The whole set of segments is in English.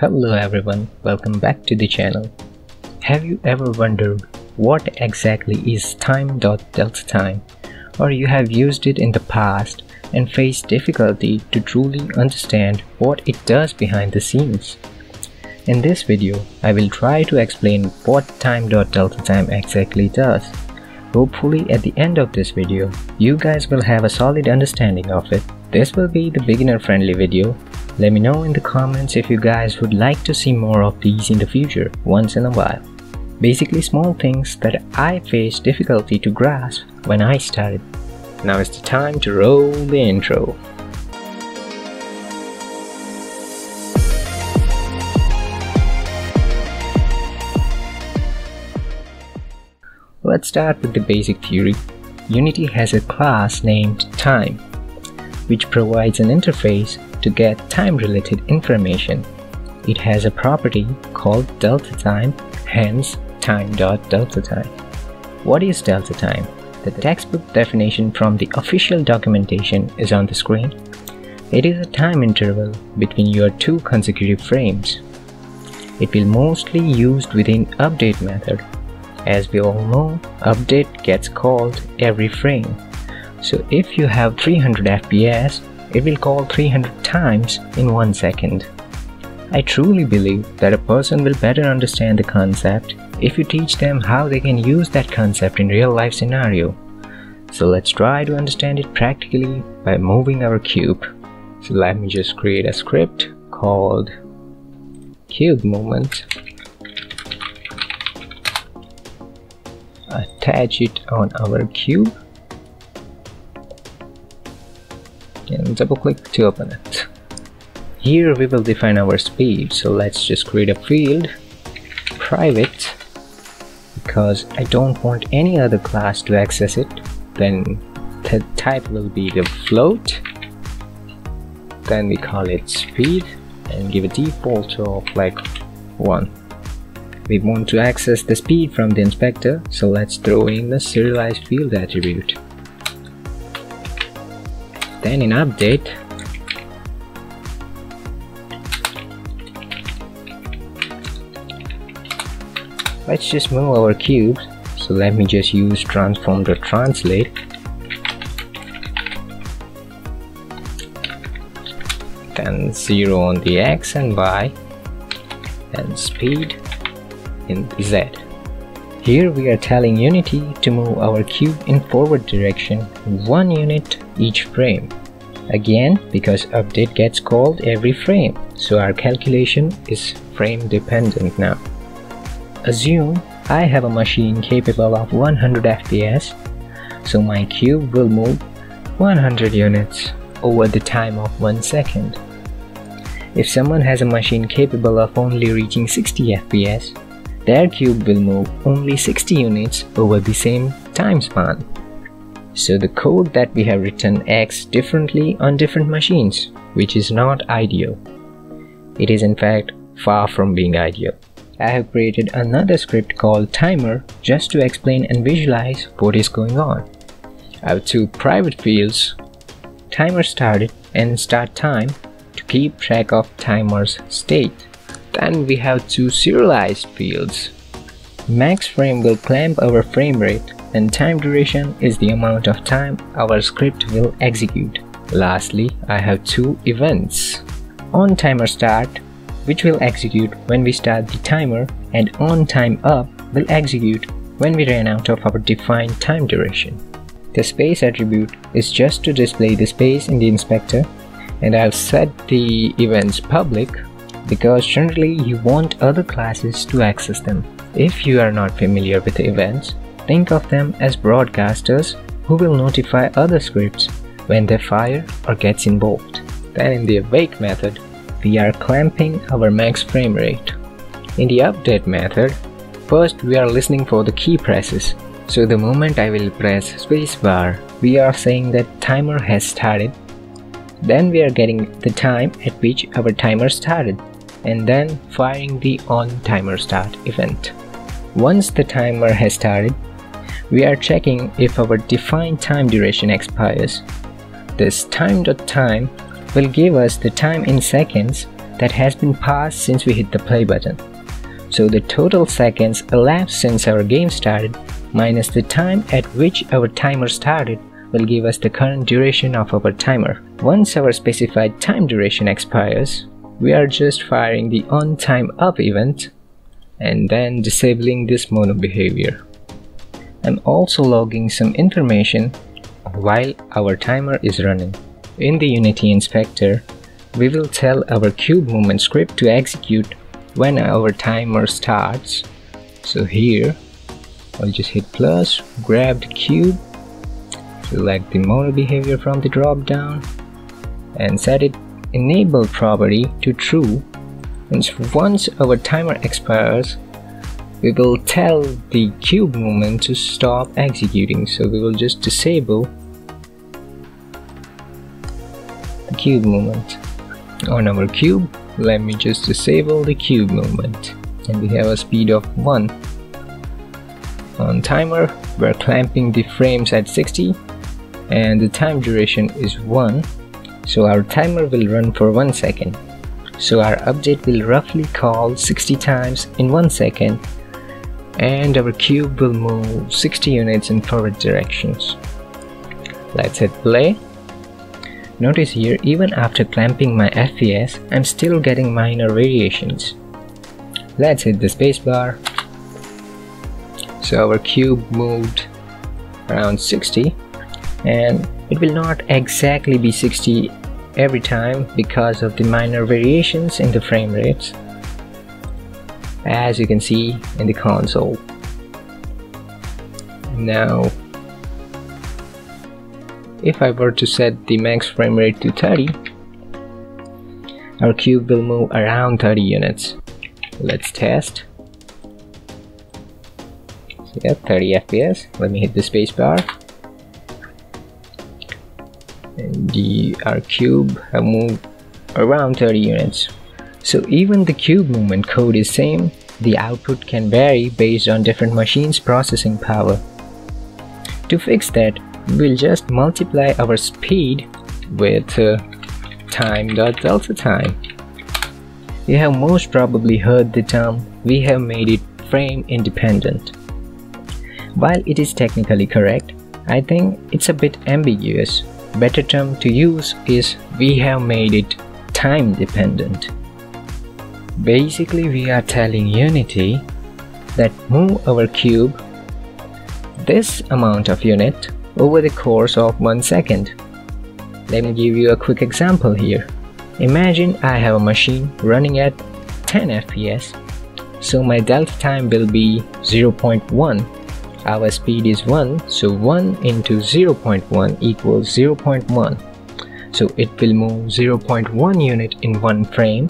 Hello everyone, welcome back to the channel. Have you ever wondered what exactly is time.delta time or you have used it in the past and faced difficulty to truly understand what it does behind the scenes? In this video, I will try to explain what time.delta time exactly does. Hopefully at the end of this video, you guys will have a solid understanding of it. This will be the beginner friendly video let me know in the comments if you guys would like to see more of these in the future, once in a while. Basically small things that I faced difficulty to grasp when I started. Now is the time to roll the intro. Let's start with the basic theory. Unity has a class named time, which provides an interface to get time-related information. It has a property called delta time, hence time.delta time. What is delta time? The textbook definition from the official documentation is on the screen. It is a time interval between your two consecutive frames. It will mostly used within update method. As we all know, update gets called every frame. So if you have 300 FPS, it will call 300 times in 1 second. I truly believe that a person will better understand the concept if you teach them how they can use that concept in real life scenario. So let's try to understand it practically by moving our cube. So let me just create a script called cube movement. Attach it on our cube and double click to open it. Here we will define our speed, so let's just create a field, private, because I don't want any other class to access it, then the type will be the float, then we call it speed, and give a default of like 1. We want to access the speed from the inspector, so let's throw in the serialized field attribute. Then in update, let's just move our cubes. So let me just use transform to translate Then 0 on the x and y and speed in z. Here we are telling Unity to move our cube in forward direction one unit each frame. Again, because update gets called every frame, so our calculation is frame dependent now. Assume I have a machine capable of 100 FPS, so my cube will move 100 units over the time of 1 second. If someone has a machine capable of only reaching 60 FPS, their cube will move only 60 units over the same time span. So the code that we have written acts differently on different machines, which is not ideal. It is in fact far from being ideal. I have created another script called timer just to explain and visualize what is going on. I have two private fields, timer started and start time to keep track of timer's state. Then we have two serialized fields. Max frame will clamp our frame rate and time duration is the amount of time our script will execute. Lastly, I have two events. On timer start, which will execute when we start the timer and on time up will execute when we run out of our defined time duration. The space attribute is just to display the space in the inspector and I'll set the events public because generally you want other classes to access them. If you are not familiar with events, think of them as broadcasters who will notify other scripts when they fire or gets involved. Then in the awake method, we are clamping our max frame rate. In the update method, first we are listening for the key presses. So the moment I will press spacebar, we are saying that timer has started. Then we are getting the time at which our timer started and then firing the on timer start event. Once the timer has started, we are checking if our defined time duration expires. This time.time will give us the time in seconds that has been passed since we hit the play button. So the total seconds elapsed since our game started minus the time at which our timer started will give us the current duration of our timer. Once our specified time duration expires, we are just firing the on time up event and then disabling this mono behavior. I'm also logging some information while our timer is running. In the Unity inspector, we will tell our cube movement script to execute when our timer starts. So here, I'll just hit plus, grab the cube, select the mono behavior from the drop down, and set it enable property to true. And once our timer expires, we will tell the cube movement to stop executing. So we will just disable the cube movement on our cube let me just disable the cube movement and we have a speed of 1 on timer we're clamping the frames at 60 and the time duration is 1 so our timer will run for 1 second so our update will roughly call 60 times in 1 second and our cube will move 60 units in forward directions let's hit play Notice here, even after clamping my FPS, I'm still getting minor variations. Let's hit the spacebar. So our cube moved around 60 and it will not exactly be 60 every time because of the minor variations in the frame rates as you can see in the console. Now if I were to set the max frame rate to 30, our cube will move around 30 units. Let's test. So yeah, 30 FPS. Let me hit the spacebar. The our cube have moved around 30 units. So even the cube movement code is same, the output can vary based on different machines processing power. To fix that, we'll just multiply our speed with uh, time dot delta time. You have most probably heard the term we have made it frame independent. While it is technically correct, I think it's a bit ambiguous. Better term to use is we have made it time dependent. Basically we are telling Unity that move our cube this amount of unit over the course of one second. Let me give you a quick example here. Imagine I have a machine running at 10 FPS, so my delta time will be 0.1. Our speed is 1, so 1 into 0.1 equals 0.1. So it will move 0.1 unit in one frame,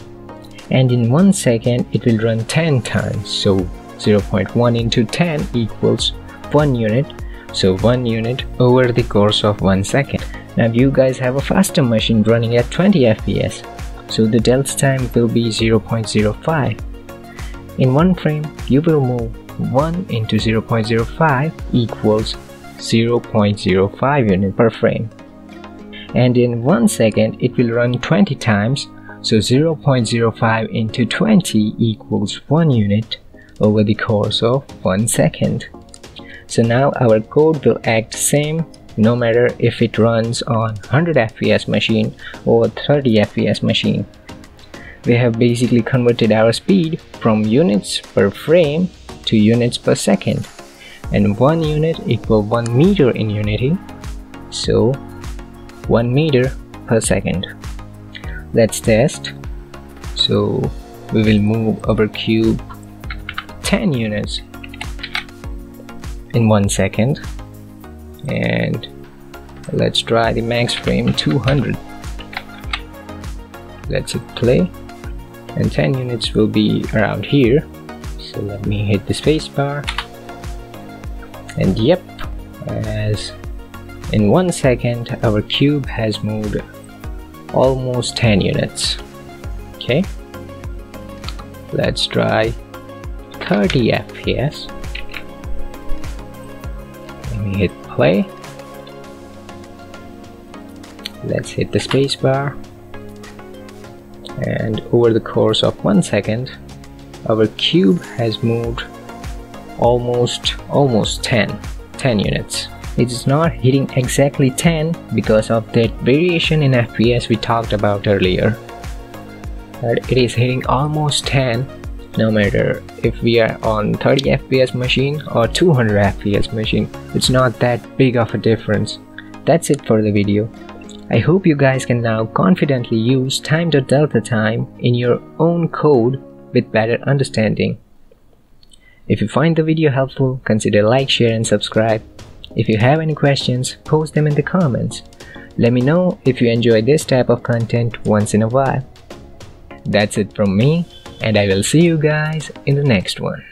and in 1 second it will run 10 times, so 0.1 into 10 equals 1 unit so 1 unit over the course of 1 second. Now you guys have a faster machine running at 20 fps, so the delta time will be 0.05. In one frame, you will move 1 into 0.05 equals 0.05 unit per frame. And in 1 second, it will run 20 times, so 0.05 into 20 equals 1 unit over the course of 1 second. So now our code will act same no matter if it runs on 100 fps machine or 30 fps machine. We have basically converted our speed from units per frame to units per second. And 1 unit equal 1 meter in Unity so 1 meter per second. Let's test. So we will move our cube 10 units in one second. And let's try the max frame 200 let's hit play. And 10 units will be around here so let me hit the spacebar and yep as in one second our cube has moved almost 10 units. Okay. Let's try 30 fps Let me hit play. Let's hit the spacebar and over the course of one second our cube has moved almost almost 10 10 units. It is not hitting exactly 10 because of that variation in fps we talked about earlier. But it is hitting almost 10 no matter if we are on 30 fps machine or 200 fps machine. It's not that big of a difference. That's it for the video. I hope you guys can now confidently use time.delta time in your own code with better understanding. If you find the video helpful, consider like, share and subscribe. If you have any questions, post them in the comments. Let me know if you enjoy this type of content once in a while. That's it from me and I will see you guys in the next one.